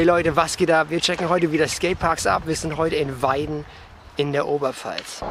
Hey Leute, was geht ab? Wir checken heute wieder Skateparks ab. Wir sind heute in Weiden in der Oberpfalz.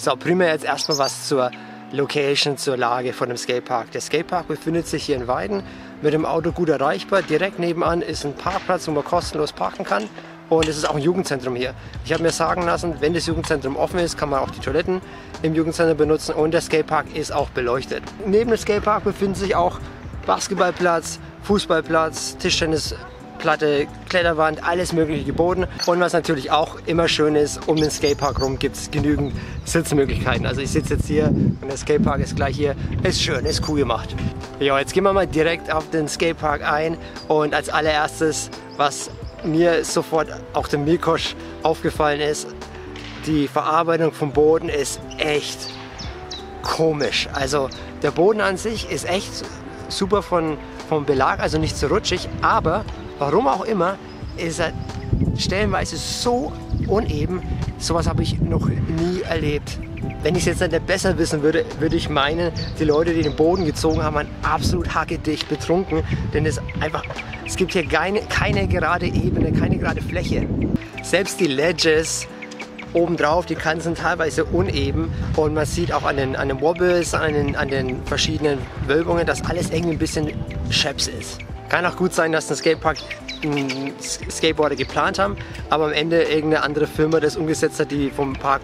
So, primär jetzt erstmal was zur Location, zur Lage von dem Skatepark. Der Skatepark befindet sich hier in Weiden, mit dem Auto gut erreichbar. Direkt nebenan ist ein Parkplatz, wo man kostenlos parken kann. Und es ist auch ein Jugendzentrum hier. Ich habe mir sagen lassen, wenn das Jugendzentrum offen ist, kann man auch die Toiletten im Jugendzentrum benutzen und der Skatepark ist auch beleuchtet. Neben dem Skatepark befindet sich auch Basketballplatz, Fußballplatz, Tischtennis, Platte, Kletterwand, alles mögliche geboten. Und was natürlich auch immer schön ist, um den Skatepark rum gibt es genügend Sitzmöglichkeiten. Also ich sitze jetzt hier und der Skatepark ist gleich hier. Ist schön, ist cool gemacht. Ja, jetzt gehen wir mal direkt auf den Skatepark ein und als allererstes, was mir sofort auch dem Milkosch aufgefallen ist, die Verarbeitung vom Boden ist echt komisch. Also der Boden an sich ist echt super von, vom Belag, also nicht so rutschig, aber Warum auch immer, ist er stellenweise so uneben. Sowas habe ich noch nie erlebt. Wenn ich es jetzt nicht besser wissen würde, würde ich meinen, die Leute, die den Boden gezogen haben, waren absolut hackedicht betrunken. Denn es einfach, es gibt hier keine, keine gerade Ebene, keine gerade Fläche. Selbst die Ledges obendrauf, die Kanten sind teilweise uneben und man sieht auch an den, an den Wobbles, an den, an den verschiedenen Wölbungen, dass alles irgendwie ein bisschen scheps ist. Kann auch gut sein, dass ein Skatepark einen Skateboarder geplant haben, aber am Ende irgendeine andere Firma das umgesetzt hat, die vom Park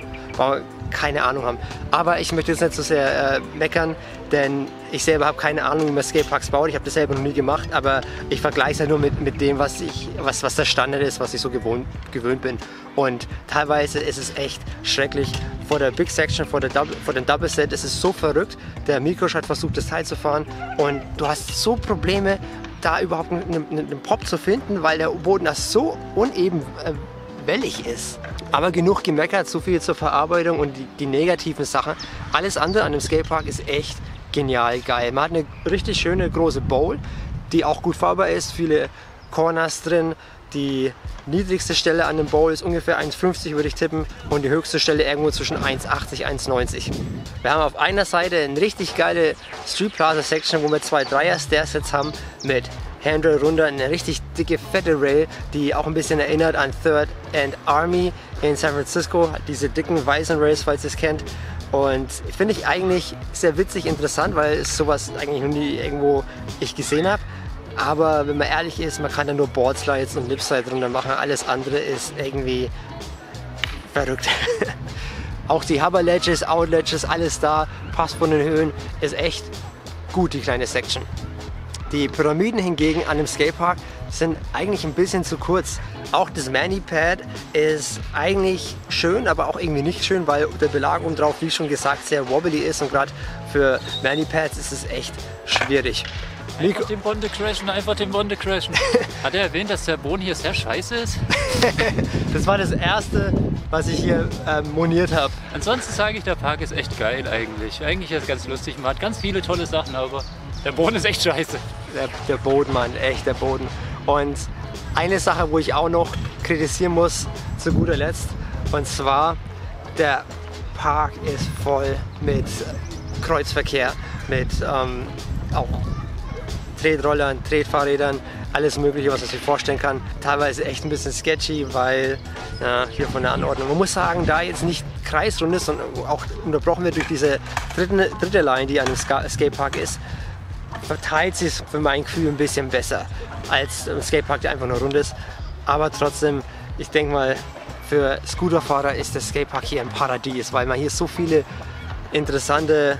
keine Ahnung haben. Aber ich möchte jetzt nicht so sehr äh, meckern, denn ich selber habe keine Ahnung, wie man Skateparks baut. Ich habe das selber noch nie gemacht, aber ich vergleiche es ja nur mit, mit dem, was, ich, was, was der Standard ist, was ich so gewohnt, gewöhnt bin. Und teilweise ist es echt schrecklich. Vor der Big Section, vor, der Double, vor dem Double Set ist es so verrückt. Der Mikrosch hat versucht, das Teil zu fahren und du hast so Probleme, da überhaupt einen, einen Pop zu finden, weil der Boden das so uneben äh, wellig ist. Aber genug gemeckert, so viel zur Verarbeitung und die, die negativen Sachen. Alles andere an dem Skatepark ist echt genial geil. Man hat eine richtig schöne große Bowl, die auch gut fahrbar ist, viele Corners drin. Die niedrigste Stelle an dem Bowl ist ungefähr 1,50 würde ich tippen und die höchste Stelle irgendwo zwischen 1,80 1,90. Wir haben auf einer Seite eine richtig geile Street Plaza Section, wo wir zwei Dreier Stairsets haben mit Handrail runter, eine richtig dicke, fette Rail, die auch ein bisschen erinnert an Third and Army in San Francisco. Diese dicken weißen Rails, falls ihr es kennt. Und finde ich eigentlich sehr witzig, interessant, weil es sowas eigentlich noch nie irgendwo ich gesehen habe. Aber wenn man ehrlich ist, man kann da nur Boardslides und Lipslide drunter machen. Alles andere ist irgendwie verrückt. Auch die Hover Ledges, Out Ledges, alles da, passt von den Höhen, ist echt gut, die kleine Section. Die Pyramiden hingegen an dem Skatepark sind eigentlich ein bisschen zu kurz. Auch das Mani-Pad ist eigentlich schön, aber auch irgendwie nicht schön, weil der Belag oben drauf, wie schon gesagt, sehr wobbly ist und gerade für Mani-Pads ist es echt schwierig. Einfach den Bonde crashen, einfach den Bonde crashen. Hat er erwähnt, dass der Boden hier sehr scheiße ist? das war das erste, was ich hier äh, moniert habe. Ansonsten sage ich, der Park ist echt geil eigentlich. Eigentlich ist es ganz lustig. Man hat ganz viele tolle Sachen, aber der Boden ist echt scheiße. Der, der Boden, Mann, echt der Boden. Und eine Sache, wo ich auch noch kritisieren muss, zu guter Letzt, und zwar, der Park ist voll mit Kreuzverkehr, mit ähm, auch Tretrollern, Tretfahrrädern, alles mögliche, was man sich vorstellen kann. Teilweise echt ein bisschen sketchy, weil ja, hier von der Anordnung. Man muss sagen, da jetzt nicht kreisrund ist, sondern auch unterbrochen wird durch diese dritte, dritte Line, die an dem Skatepark ist, verteilt sich für mein Gefühl ein bisschen besser als ein Skatepark, der einfach nur rund ist. Aber trotzdem, ich denke mal, für Scooterfahrer ist der Skatepark hier ein Paradies, weil man hier so viele interessante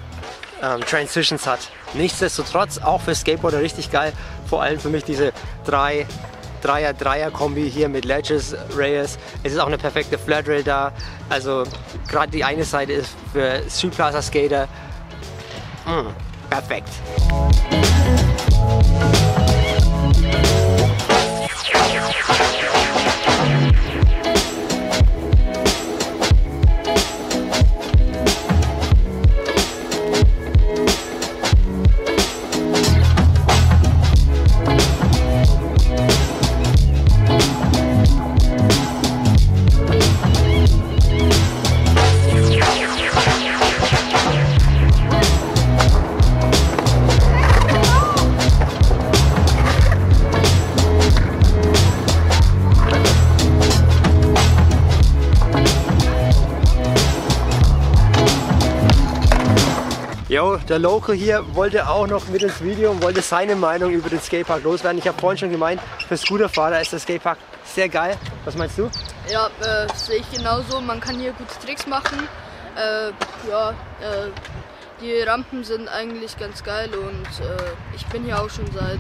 ähm, Transitions hat. Nichtsdestotrotz auch für Skateboarder richtig geil. Vor allem für mich diese drei Dreier-Dreier-Kombi hier mit Ledges, Reyes. Es ist auch eine perfekte Flatrail da. Also gerade die eine Seite ist für Street Skater. Mm, perfekt. Jo, der Local hier wollte auch noch mit ins Video und wollte seine Meinung über den Skatepark loswerden. Ich habe vorhin schon gemeint, für Scooterfahrer ist der Skatepark sehr geil. Was meinst du? Ja, äh, sehe ich genauso. Man kann hier gute Tricks machen. Äh, ja, äh, die Rampen sind eigentlich ganz geil und äh, ich bin hier auch schon seit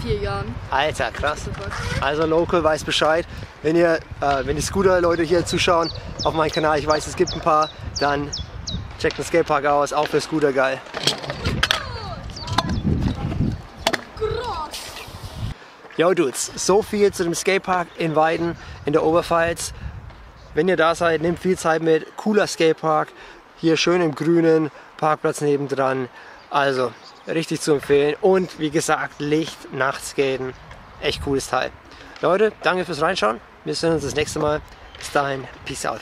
vier Jahren. Alter, krass. Also Local weiß Bescheid. Wenn ihr, äh, wenn die Scooter-Leute hier zuschauen auf meinem Kanal, ich weiß, es gibt ein paar, dann checkt den Skatepark aus, auch für Scooter geil. Yo Dudes, so viel zu dem Skatepark in Weiden in der Oberpfalz. Wenn ihr da seid, nehmt viel Zeit mit. Cooler Skatepark. Hier schön im Grünen, Parkplatz nebendran. Also richtig zu empfehlen. Und wie gesagt, Licht, Nachtskaten. Echt cooles Teil. Leute, danke fürs Reinschauen. Wir sehen uns das nächste Mal. Bis dahin, Peace out.